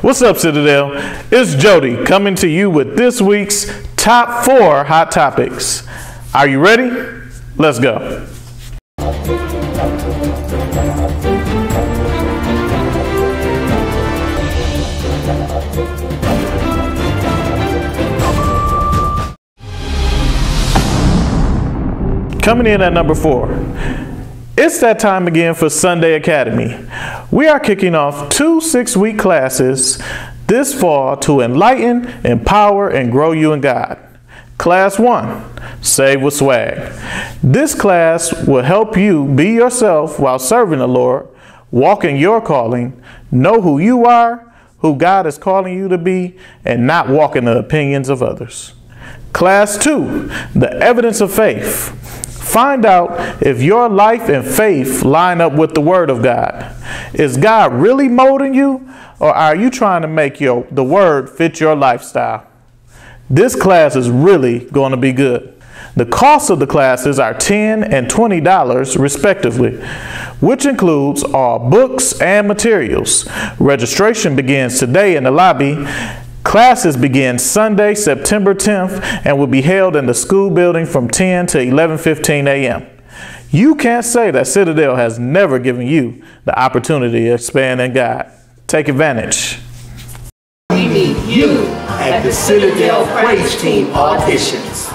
What's up, Citadel? It's Jody coming to you with this week's top four hot topics. Are you ready? Let's go. Coming in at number four, it's that time again for Sunday Academy. We are kicking off two six week classes this fall to enlighten, empower, and grow you in God. Class 1 Save with Swag. This class will help you be yourself while serving the Lord, walk in your calling, know who you are, who God is calling you to be, and not walk in the opinions of others. Class 2 The Evidence of Faith. Find out if your life and faith line up with the Word of God. Is God really molding you, or are you trying to make your, the Word fit your lifestyle? This class is really going to be good. The cost of the classes are 10 and $20 respectively, which includes all books and materials. Registration begins today in the lobby Classes begin Sunday, September 10th and will be held in the school building from 10 to 11:15 a.m. You can't say that Citadel has never given you the opportunity to expand in God. Take advantage. We need you at the Citadel Praise Team auditions.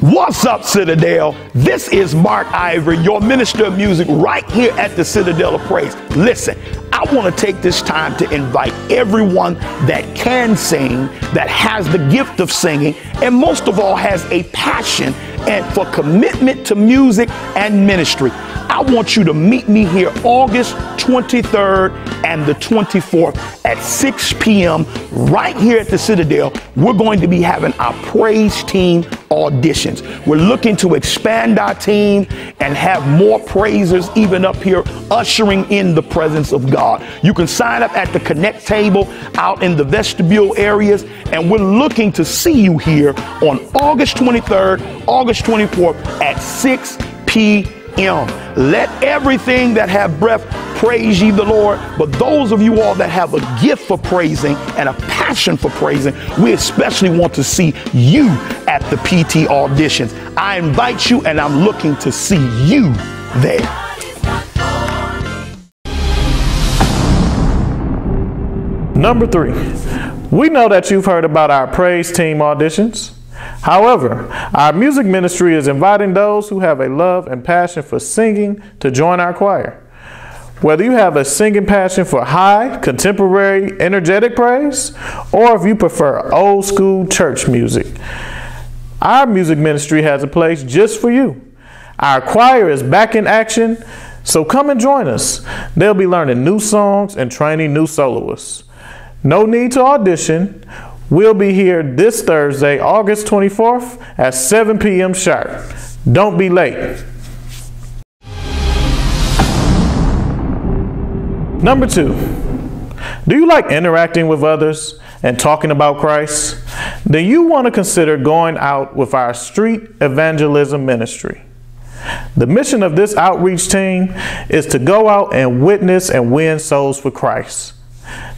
What's up, Citadel? This is Mark Ivory, your minister of music, right here at the Citadel of Praise. Listen, I want to take this time to invite everyone that can sing, that has the gift of singing, and most of all has a passion and for commitment to music and ministry. I want you to meet me here August 23rd and the 24th at 6 p.m. right here at the Citadel. We're going to be having our praise team auditions. We're looking to expand our team and have more praisers even up here ushering in the presence of God. You can sign up at the Connect table out in the vestibule areas, and we're looking to see you here on August 23rd, August 24th at 6 p.m. Let everything that have breath praise ye the Lord. But those of you all that have a gift for praising and a passion for praising, we especially want to see you at the PT auditions. I invite you and I'm looking to see you there. Number three, we know that you've heard about our praise team auditions. However, our music ministry is inviting those who have a love and passion for singing to join our choir. Whether you have a singing passion for high, contemporary, energetic praise, or if you prefer old school church music, our music ministry has a place just for you. Our choir is back in action, so come and join us. They'll be learning new songs and training new soloists. No need to audition. We'll be here this Thursday, August 24th at 7 p.m. sharp. Don't be late. Number two, do you like interacting with others and talking about Christ? Then you want to consider going out with our street evangelism ministry. The mission of this outreach team is to go out and witness and win souls for Christ.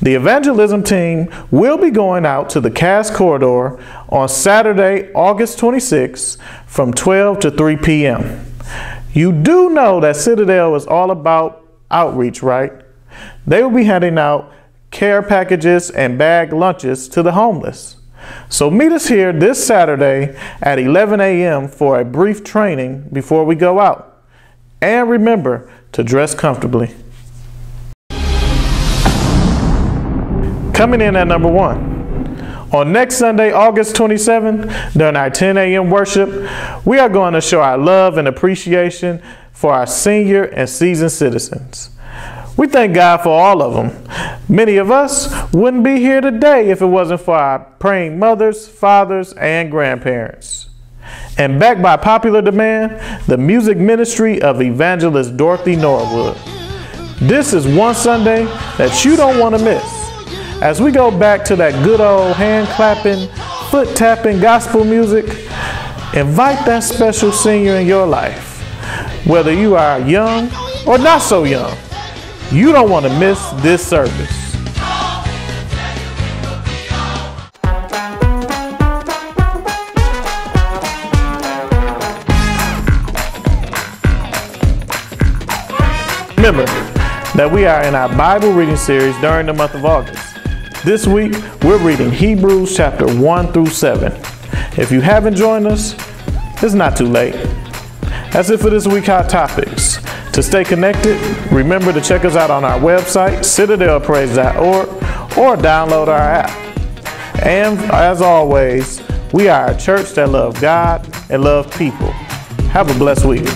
The evangelism team will be going out to the Cass Corridor on Saturday, August 26 from 12 to 3 p.m. You do know that Citadel is all about outreach, right? They will be handing out care packages and bag lunches to the homeless. So meet us here this Saturday at 11 a.m. for a brief training before we go out. And remember to dress comfortably. Coming in at number one. On next Sunday, August 27, during our 10 a.m. worship, we are going to show our love and appreciation for our senior and seasoned citizens. We thank God for all of them. Many of us wouldn't be here today if it wasn't for our praying mothers, fathers, and grandparents. And backed by popular demand, the music ministry of evangelist Dorothy Norwood. This is one Sunday that you don't want to miss. As we go back to that good old hand clapping, foot tapping gospel music, invite that special senior in your life. Whether you are young or not so young, you don't want to miss this service. Remember that we are in our Bible reading series during the month of August. This week, we're reading Hebrews chapter 1 through 7. If you haven't joined us, it's not too late. That's it for this week hot topics. To stay connected, remember to check us out on our website, citadelpraise.org, or download our app. And as always, we are a church that love God and love people. Have a blessed week.